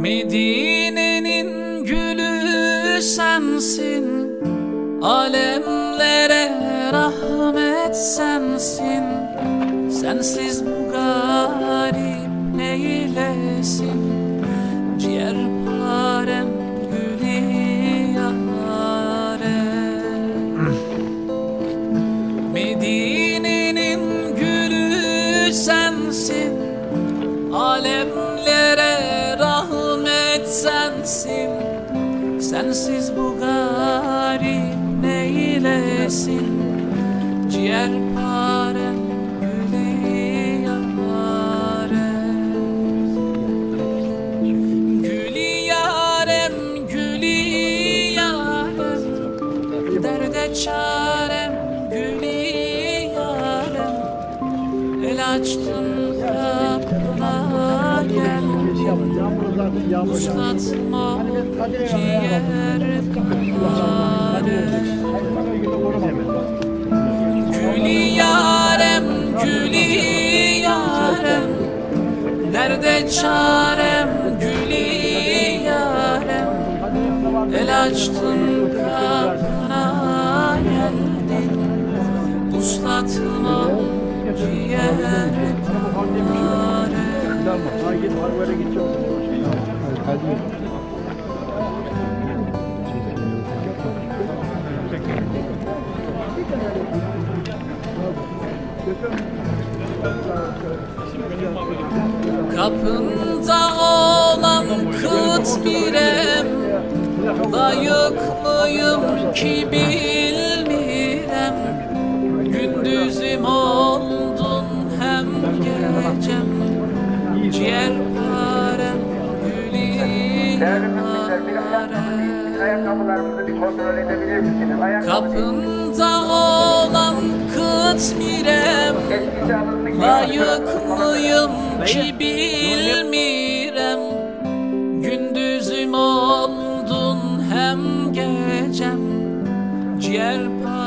Medine'nin gülü sensin Alemlere rahmet sensin. Sensiz bu garip neylesin? Ciğerparem gülü yâre. Medine'nin gülü sensin Alemlere sensin. Sensiz bu garip neylesin? Ciğerparem gülü yâre Gülü yarem, gülü yarem Derde çarem, gülü yarem El açtın geldim Uslatma ciğer Gülü yarem, gülü yarem. Derde çarem, gülü yarem? El açtın kapına geldin. Uslatma ciğer pare Kapında olan kıt birem Layık mıyım ki bilmirem. Gündüzüm oldun hem gecem Ciğerparem. gülü Değerli müşteriler, bir ayakkabı, ayakkabılarımızı bir kontrol edebilir misiniz? Ayakkabı Kapında olan kıt mirem eskisi alınmış. Layık mıyım ki bilmirem Gündüzüm oldun hem gecem Ciğerparem